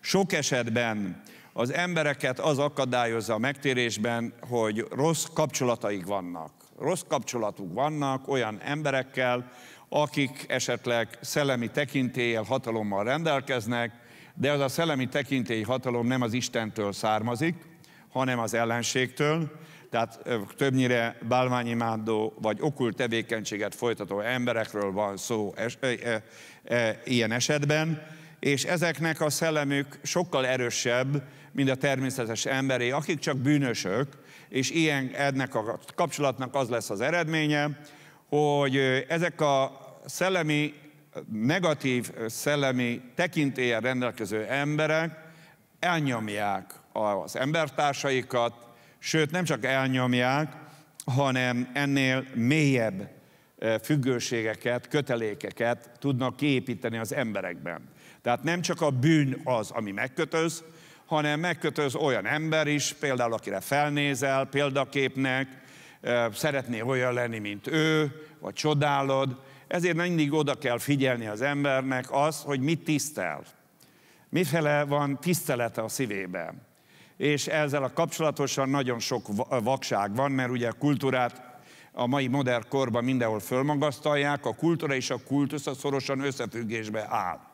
Sok esetben az embereket az akadályozza a megtérésben, hogy rossz kapcsolataik vannak. Rossz kapcsolatuk vannak olyan emberekkel, akik esetleg szellemi tekintéllyel, hatalommal rendelkeznek, de az a szellemi tekintély hatalom nem az Istentől származik, hanem az ellenségtől, tehát többnyire bálványimádó vagy okult tevékenységet folytató emberekről van szó es, e, e, e, ilyen esetben, és ezeknek a szellemük sokkal erősebb, mint a természetes emberé, akik csak bűnösök, és ilyen ennek a kapcsolatnak az lesz az eredménye, hogy ezek a szellemi, negatív szellemi tekintélyen rendelkező emberek elnyomják az embertársaikat, sőt nem csak elnyomják, hanem ennél mélyebb függőségeket, kötelékeket tudnak kiépíteni az emberekben. Tehát nem csak a bűn az, ami megkötöz, hanem megkötöz olyan ember is, például akire felnézel példaképnek, szeretné olyan lenni, mint ő, vagy csodálod. Ezért mindig oda kell figyelni az embernek az, hogy mit tisztel. Mifele van tisztelete a szívében. És ezzel a kapcsolatosan nagyon sok vakság van, mert ugye a kultúrát a mai modern korban mindenhol fölmagasztalják, a kultúra és a kultusz szorosan összefüggésbe áll.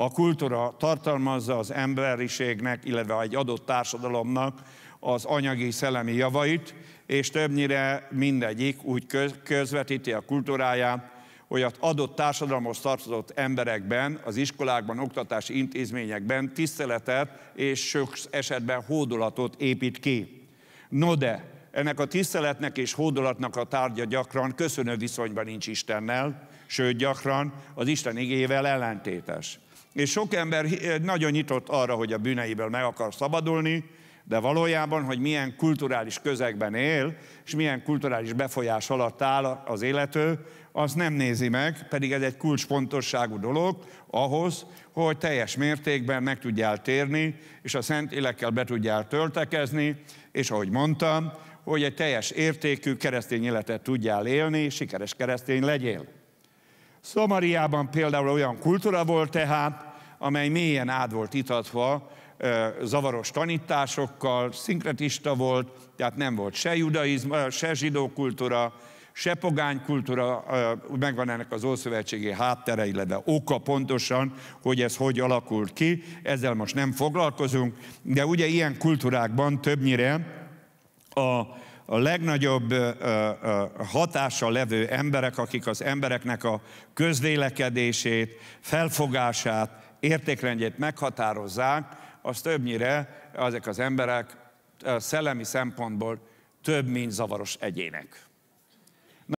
A kultúra tartalmazza az emberiségnek, illetve egy adott társadalomnak az anyagi, szellemi javait, és többnyire mindegyik úgy közvetíti a kultúráját, hogy az adott társadalomhoz tartozott emberekben, az iskolákban, oktatási intézményekben tiszteletet és sok esetben hódolatot épít ki. No de, ennek a tiszteletnek és hódolatnak a tárgya gyakran köszönő viszonyban nincs Istennel, sőt gyakran az Isten igével ellentétes. És sok ember nagyon nyitott arra, hogy a bűneiből meg akar szabadulni, de valójában, hogy milyen kulturális közegben él, és milyen kulturális befolyás alatt áll az élető, az nem nézi meg, pedig ez egy kulcsfontosságú dolog ahhoz, hogy teljes mértékben meg tudjál térni, és a Szent Élekkel be tudjál töltekezni, és ahogy mondtam, hogy egy teljes értékű keresztény életet tudjál élni, sikeres keresztény legyél. Szomariában például olyan kultúra volt tehát, amely mélyen át volt itatva zavaros tanításokkal, szinkretista volt, tehát nem volt se judaizmus, se zsidó kultúra, se pogány kultúra, megvan ennek az Ószövetségi háttere, illetve oka pontosan, hogy ez hogy alakult ki, ezzel most nem foglalkozunk, de ugye ilyen kultúrákban többnyire a a legnagyobb hatással levő emberek, akik az embereknek a közvélekedését, felfogását, értékrendjét meghatározzák, az többnyire ezek az emberek szellemi szempontból több, mint zavaros egyének.